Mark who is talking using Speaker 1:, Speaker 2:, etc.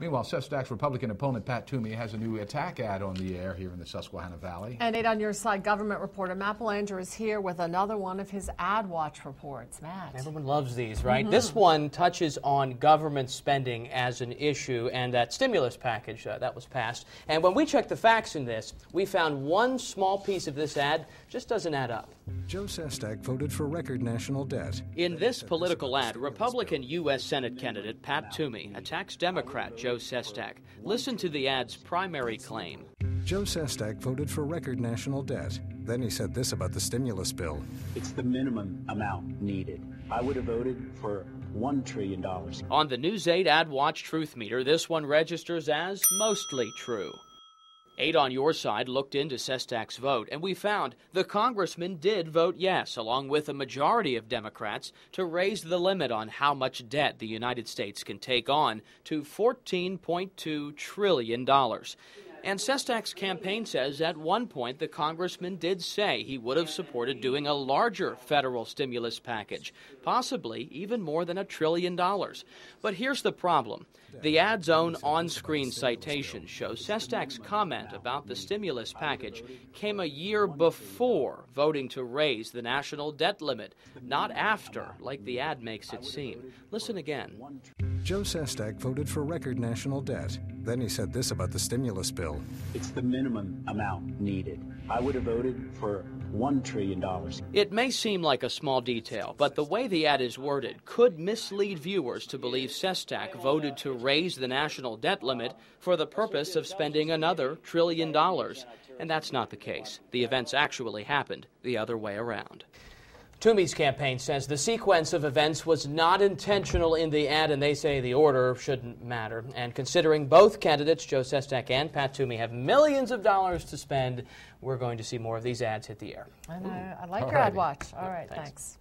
Speaker 1: Meanwhile, Sestak's Republican opponent Pat Toomey has a new attack ad on the air here in the Susquehanna Valley.
Speaker 2: And eight on your side, government reporter Matt Belanger is here with another one of his Ad Watch reports. Matt.
Speaker 3: Everyone loves these, right? Mm-hmm. This one touches on government spending as an issue and that stimulus package uh, that was passed. And when we checked the facts in this, we found one small piece of this ad just doesn't add up.
Speaker 4: Joe Sestak voted for record national debt.
Speaker 3: In this political ad, Republican U.S. Senate candidate Pat Toomey attacks Democrat Joe Sestak. Listen to the ad's primary claim.
Speaker 4: Joe Sestak voted for record national debt. Then he said this about the stimulus bill.
Speaker 5: It's the minimum amount needed. I would have voted for $1 trillion.
Speaker 3: On the News 8 Ad Watch Truth Meter, this one registers as mostly true. Eight on your side looked into Sestak's vote, and we found the congressman did vote yes, along with a majority of Democrats, to raise the limit on how much debt the United States can take on to $14.2 trillion. And Sestak's campaign says at one point the congressman did say he would have supported doing a larger federal stimulus package, possibly even more than a trillion dollars. But here's the problem. The ad's own on screen citation shows Sestak's comment about the stimulus package came a year before voting to raise the national debt limit, not after, like the ad makes it seem. Listen again.
Speaker 4: Joe Sestak voted for record national debt. Then he said this about the stimulus bill.
Speaker 5: It's the minimum amount needed. I would have voted for $1 trillion.
Speaker 3: It may seem like a small detail, but the way the ad is worded could mislead viewers to believe Sestak voted to raise the national debt limit for the purpose of spending another trillion dollars. And that's not the case. The events actually happened the other way around. Toomey's campaign says the sequence of events was not intentional in the ad, and they say the order shouldn't matter. And considering both candidates, Joe Sestak and Pat Toomey, have millions of dollars to spend, we're going to see more of these ads hit the air.
Speaker 2: And I, I like All your right. ad watch. All right, thanks. thanks.